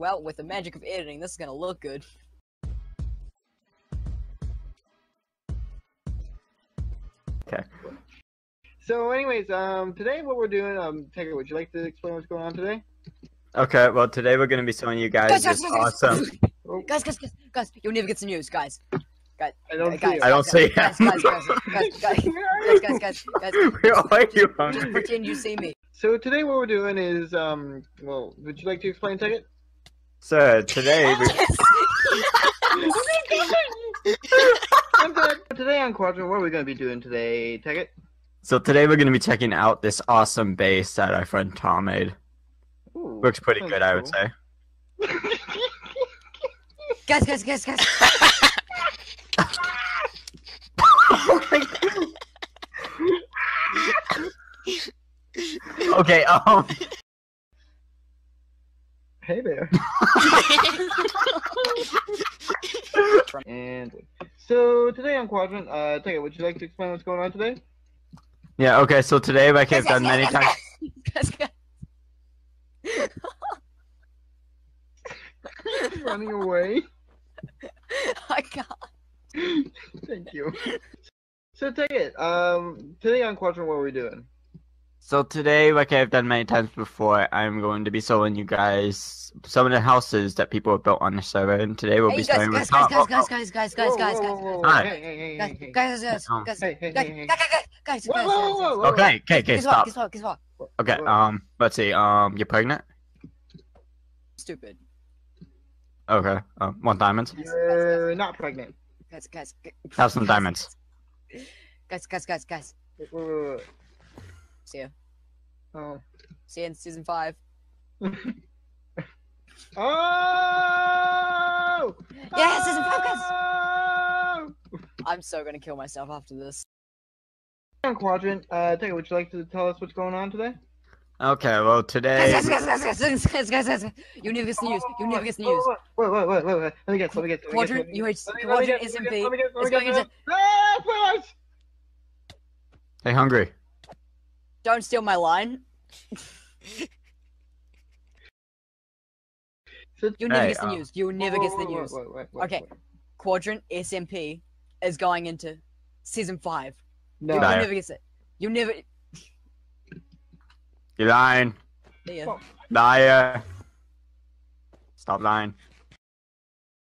Well, with the magic of editing, this is gonna look good. Okay. So, anyways, um, today what we're doing, um, Tekkit, would you like to explain what's going on today? Okay, well today we're gonna be showing you guys Guys, guys, this guys, guys. awesome. Oh, Guys, guys, guys, guys, you'll never get the news, guys. Guys, I don't guys, see it. I don't guys, see guys, it. guys, guys, guys, guys, guys, guys, guys, guys, Why are you just hungry? pretend you see me. So today what we're doing is, um, well, would you like to explain, Tekkit? So today we I'm good. Today on Quadrant, what are we going to be doing today, Tekkit? so today we're gonna be checking out this awesome base that our friend Tom made. Ooh, Looks pretty sounds good, I would say. Guys, guys, guys, guys. okay, um Hey there. and so today on Quadrant, uh, Tekkit, would you like to explain what's going on today? Yeah, okay, so today like I've done guys, many times Guys, guys. Running away. I can't. Thank you. So Tekkit. Um, today on Quadrant, what are we doing? So today, like I've done many times before, I'm going to be showing you guys some of the houses that people have built on the server, and today we'll Hey, be guys, starting guys, with guys, Tom. guys, guys, guys, guys, guys, Whoa, guys, whoa, guys, whoa, whoa, Hi. Hey, hey, hey, guys, hey, hey. guys, guys, Um, guys, Hey, hey, guys, hey, hey. guys, guys, guys, Whoa, guys, whoa, guys, whoa, guys. whoa. Okay, okay, okay, Guess what? stop. Guess what? Guess what? Okay, Whoa. um, let's see. Um, you're pregnant? Stupid. Okay. Um, want diamonds? You're not pregnant. Guys, guys. gu- Have some guys, diamonds. Guys, guys, guys, guys. See ya. Oh. See you in season five. oh! Yes, season! Oh! I'm so gonna kill myself after this. Quadrant, uh, Taylor, would you like to tell us what's going on today? Okay, well today. You guys, guys, guys, guys, guys, guys, guys. Univus news. News. Wait, wait, wait, wait, wait. Let me guess. Let me guess. Quadrant UH. Quadrant SMP. It's going into. Ah, hey, hungry. Don't steal my line. So- You never Hey, get the um, news. You'll never get the Wait, wait, news. wait, wait, wait, Okay. wait. Quadrant SMP is going into season five. No. You Liar. never get it. You'll never. You're lying. Yeah. Liar. Stop lying.